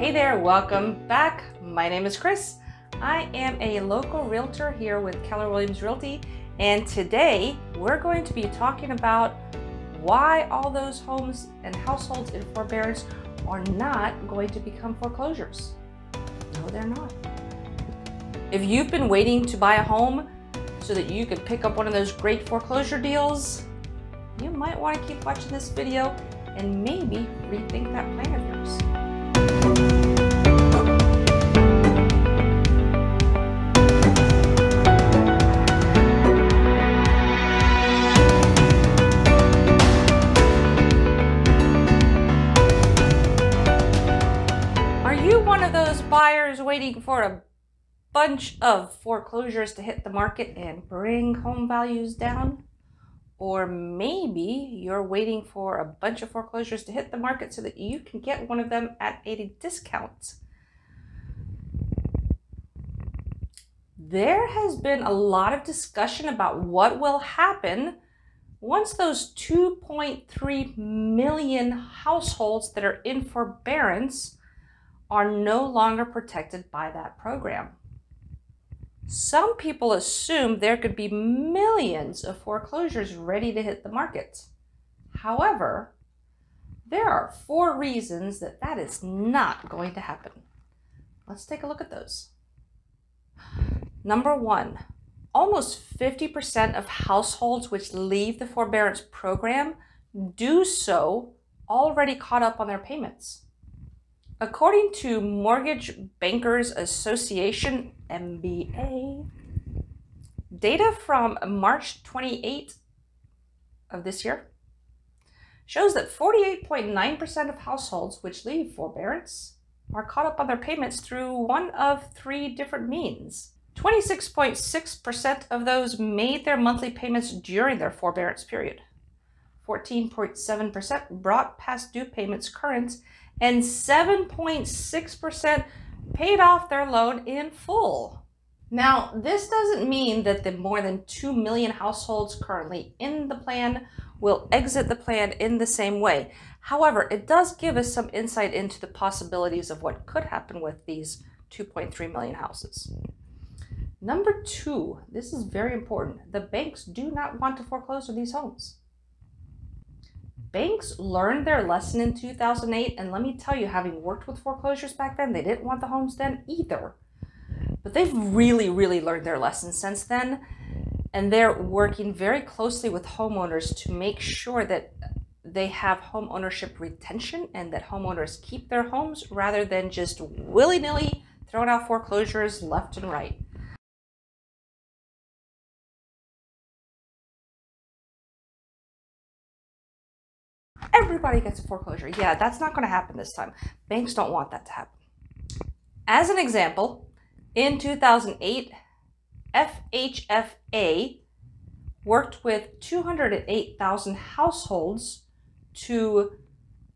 Hey there, welcome back. My name is Cris. I am a local realtor here with Keller Williams Realty, and today we're going to be talking about why all those homes and households in forbearance are not going to become foreclosures. No, they're not. If you've been waiting to buy a home so that you could pick up one of those great foreclosure deals, you might want to keep watching this video and maybe rethink that plan waiting for a bunch of foreclosures to hit the market and bring home values down? Or maybe you're waiting for a bunch of foreclosures to hit the market so that you can get one of them at a discount. There has been a lot of discussion about what will happen once those 2.3 million households that are in forbearance are no longer protected by that program. Some people assume there could be millions of foreclosures ready to hit the market. However, there are four reasons that that is not going to happen. Let's take a look at those. Number one, almost 50% of households which leave the forbearance program do so already caught up on their payments. According to Mortgage Bankers Association, MBA, data from March 28 of this year shows that 48.9% of households which leave forbearance are caught up on their payments through one of three different means. 26.6% of those made their monthly payments during their forbearance period. 14.7% brought past due payments current, and 7.6% paid off their loan in full. Now, this doesn't mean that the more than 2 million households currently in the plan will exit the plan in the same way. However, it does give us some insight into the possibilities of what could happen with these 2.3 million houses. Number two, this is very important. The banks do not want to foreclose on these homes. Banks learned their lesson in 2008, and let me tell you, having worked with foreclosures back then, they didn't want the homes then either. But they've really, really learned their lesson since then, and they're working very closely with homeowners to make sure that they have home ownership retention and that homeowners keep their homes rather than just willy nilly throwing out foreclosures left and right. Everybody gets a foreclosure. Yeah, that's not going to happen this time. Banks don't want that to happen. As an example, in 2008, FHFA worked with 208,000 households to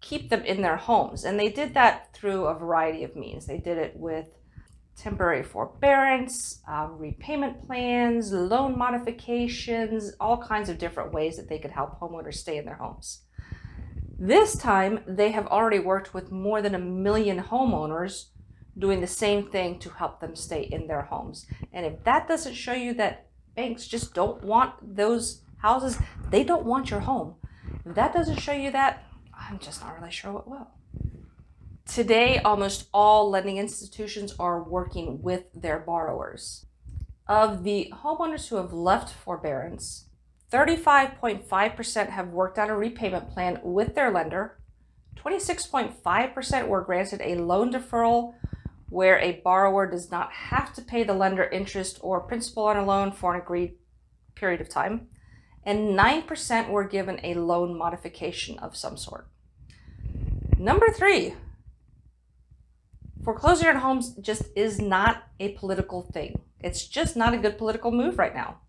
keep them in their homes. And they did that through a variety of means. They did it with temporary forbearance, uh, repayment plans, loan modifications, all kinds of different ways that they could help homeowners stay in their homes. This time, they have already worked with more than a million homeowners doing the same thing to help them stay in their homes. And if that doesn't show you that banks just don't want those houses, they don't want your home. If that doesn't show you that, I'm just not really sure what will. Today, almost all lending institutions are working with their borrowers. Of the homeowners who have left forbearance, 35.5% have worked out a repayment plan with their lender. 26.5% were granted a loan deferral where a borrower does not have to pay the lender interest or principal on a loan for an agreed period of time. And 9% were given a loan modification of some sort. Number three, foreclosure on homes just is not a political thing. It's just not a good political move right now.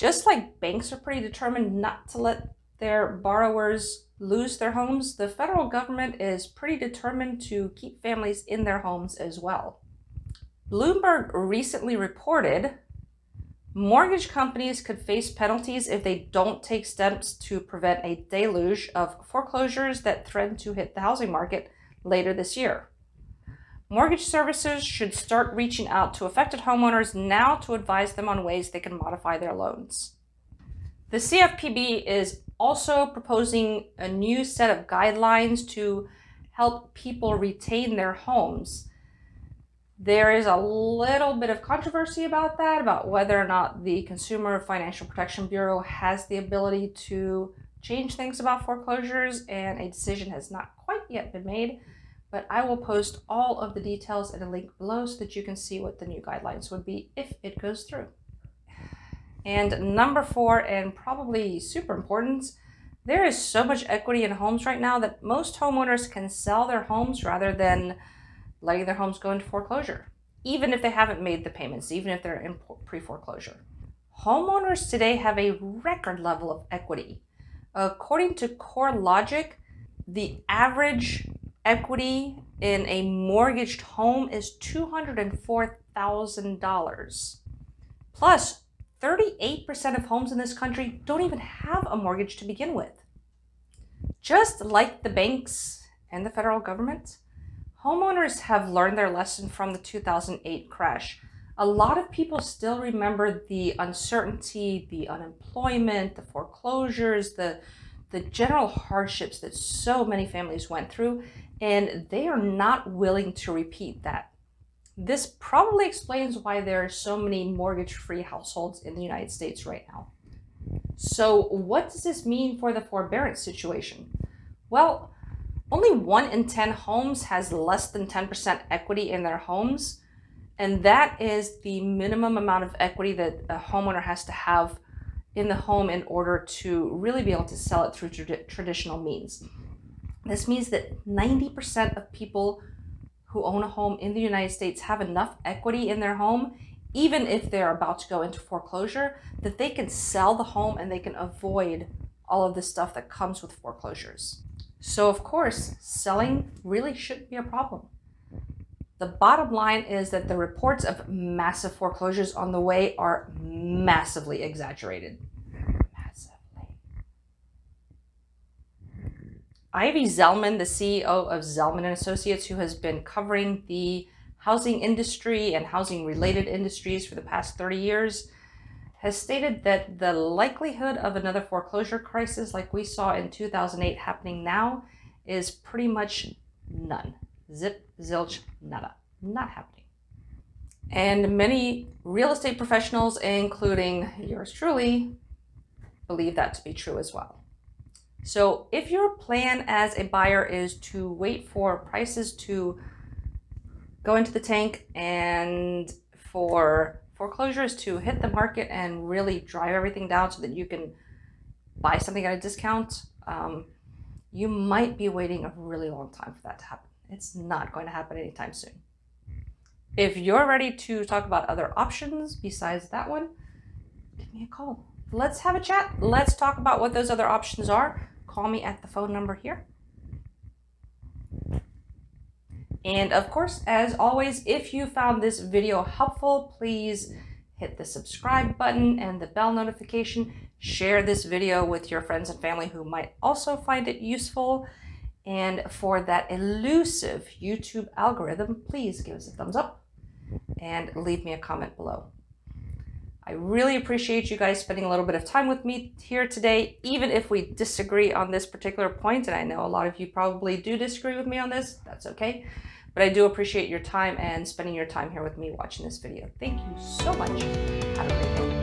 Just like banks are pretty determined not to let their borrowers lose their homes, the federal government is pretty determined to keep families in their homes as well. Bloomberg recently reported mortgage companies could face penalties if they don't take steps to prevent a deluge of foreclosures that threaten to hit the housing market later this year. Mortgage services should start reaching out to affected homeowners now to advise them on ways they can modify their loans. The CFPB is also proposing a new set of guidelines to help people retain their homes. There is a little bit of controversy about that, about whether or not the Consumer Financial Protection Bureau has the ability to change things about foreclosures, and a decision has not quite yet been made but I will post all of the details in a link below so that you can see what the new guidelines would be if it goes through. And number four, and probably super important, there is so much equity in homes right now that most homeowners can sell their homes rather than letting their homes go into foreclosure, even if they haven't made the payments, even if they're in pre foreclosure. Homeowners today have a record level of equity. According to CoreLogic, the average equity in a mortgaged home is $204,000. Plus, 38% of homes in this country don't even have a mortgage to begin with. Just like the banks and the federal government, homeowners have learned their lesson from the 2008 crash. A lot of people still remember the uncertainty, the unemployment, the foreclosures, the the general hardships that so many families went through, and they are not willing to repeat that. This probably explains why there are so many mortgage free households in the United States right now. So, what does this mean for the forbearance situation? Well, only one in 10 homes has less than 10% equity in their homes, and that is the minimum amount of equity that a homeowner has to have in the home in order to really be able to sell it through tra- traditional means. This means that 90% of people who own a home in the United States have enough equity in their home, even if they're about to go into foreclosure, that they can sell the home and they can avoid all of the stuff that comes with foreclosures. So, of course, selling really shouldn't be a problem. The bottom line is that the reports of massive foreclosures on the way are massively exaggerated. Ivy Zelman, the CEO of Zelman and Associates, who has been covering the housing industry and housing related industries for the past 30 years, has stated that the likelihood of another foreclosure crisis like we saw in 2008 happening now is pretty much none. Zip, zilch, nada. Not happening. And many real estate professionals, including yours truly, believe that to be true as well. So if your plan as a buyer is to wait for prices to go into the tank and for foreclosures to hit the market and really drive everything down so that you can buy something at a discount, um, you might be waiting a really long time for that to happen. It's not going to happen anytime soon. If you're ready to talk about other options besides that one, give me a call. Let's have a chat. Let's talk about what those other options are call me at the phone number here. And of course, as always, if you found this video helpful, please hit the subscribe button and the bell notification. Share this video with your friends and family who might also find it useful. And for that elusive YouTube algorithm, please give us a thumbs up and leave me a comment below. I really appreciate you guys spending a little bit of time with me here today, even if we disagree on this particular point. and I know a lot of you probably do disagree with me on this, that's okay. But I do appreciate your time and spending your time here with me watching this video. Thank you so much. Have a great day.